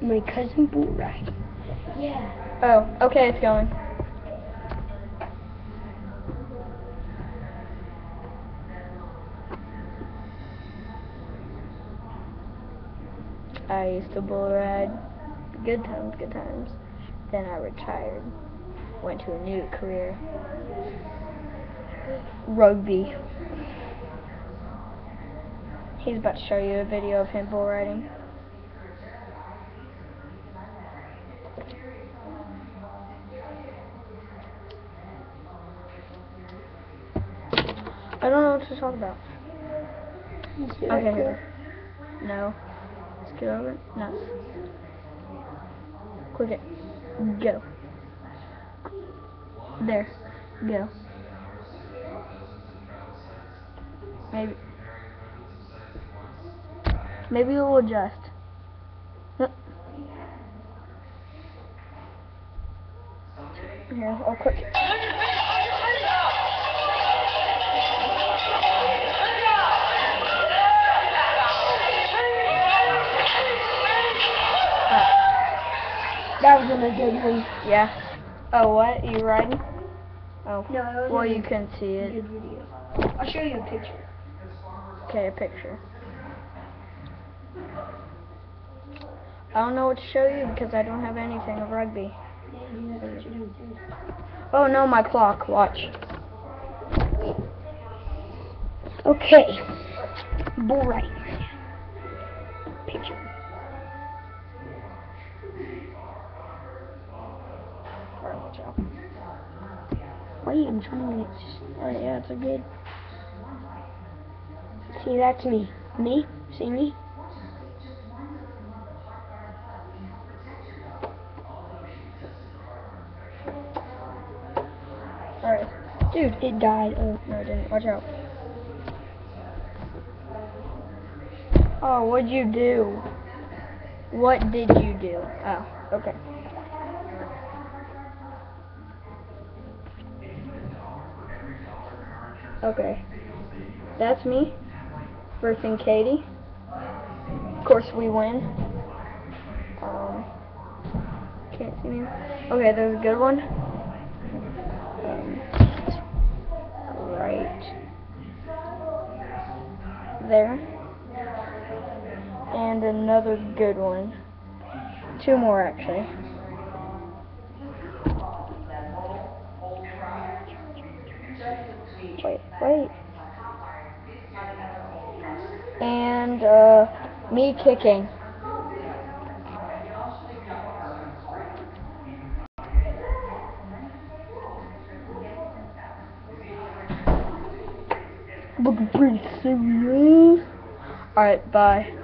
My cousin bull ride. Yeah. Oh, okay, it's going. I used to bull ride. Good times, good times. Then I retired. Went to a new career. Rugby. He's about to show you a video of him bull riding. I don't know what to talk about. Okay, here. No. Let's get over it. No. Click it. Go. There. Go. Maybe. Maybe it will adjust. Here, I'll click it. That was a good one. Yeah. Oh, what? Are You riding? Oh. No, was Well, you can see it. good video. I'll show you a picture. Okay, a picture. I don't know what to show you because I don't have anything of rugby. Oh no, my clock. Watch. Okay. Riding. Picture. Wait, I'm trying to get. Alright, yeah, it's a good. See, that's me. Me? See me? Alright. Dude, it died. Oh. No, it didn't. Watch out. Oh, what'd you do? What did you do? Oh, okay. Okay. That's me. Versus Katie. Of course, we win. Um, can't see me. Okay, there's a good one. Um, right there. And another good one. Two more actually. Wait, wait. And uh me kicking. Looking pretty serious. Alright, bye.